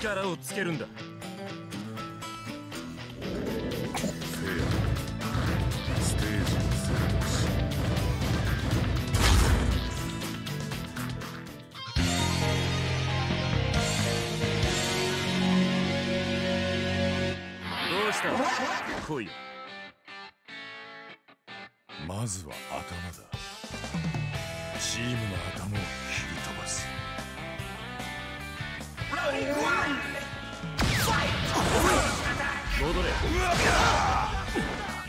力をつけるんだ。ステージにするしどうした来いまずは頭だチームの頭を切り飛ばす戻れ。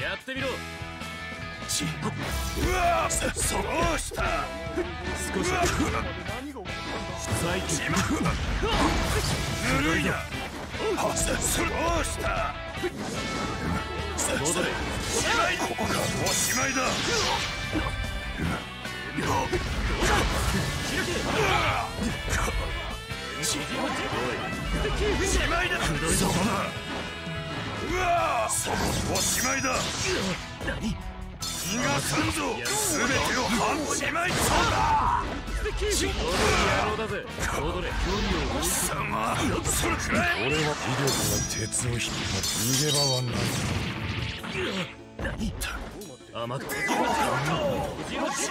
やってみろ。チームうわそそうした。少し。最近ぬるいな。はそそうした。戻れ。ここかもうしまいだしまいだそこだうわそこおしまいだ逃がさんぞ全てを半しまいそうだ野郎だぜ戻れ距離を置い貴様それくらい俺は威力が鉄を引っ張逃げ場はない甘くし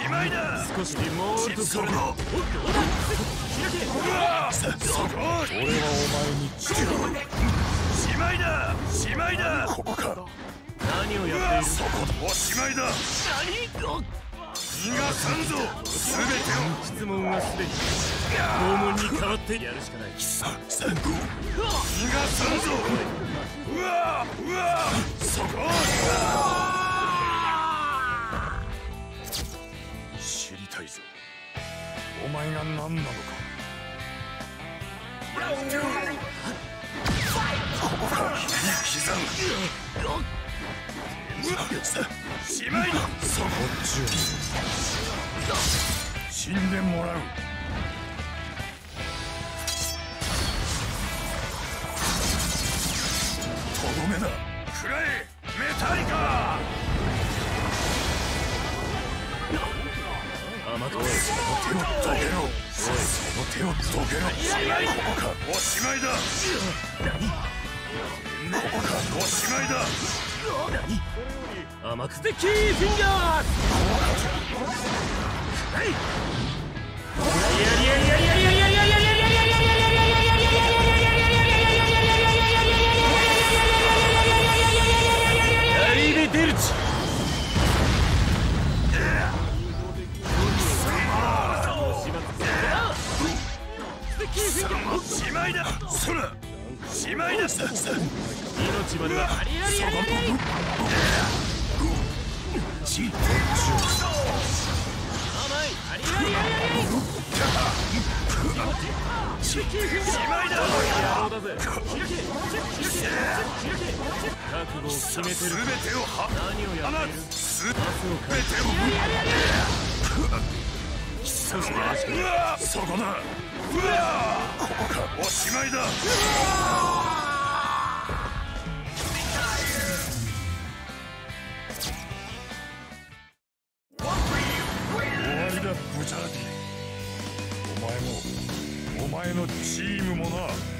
まいだ少しリモーにつけろしまいだしまいだここか。何をやっているそこおしまいだ。逃がさんぞ全てを。質問はすでに拷問に変わってやるしかない。ささ逃がさんぞうわうわ。そこ知りたいぞ。お前が何なのか刻むさしまいだそこ死んでもらうとどめだくらえメタリカ甘くその手をどけろ。その手をどけろおしまいだここかおしまいだ甘くゼキーフィンガーはいそらしまいださ命まではそし覚悟を決めて全てを何をやる全てをそこだ。おしまいだ。お前もお前のチームもな。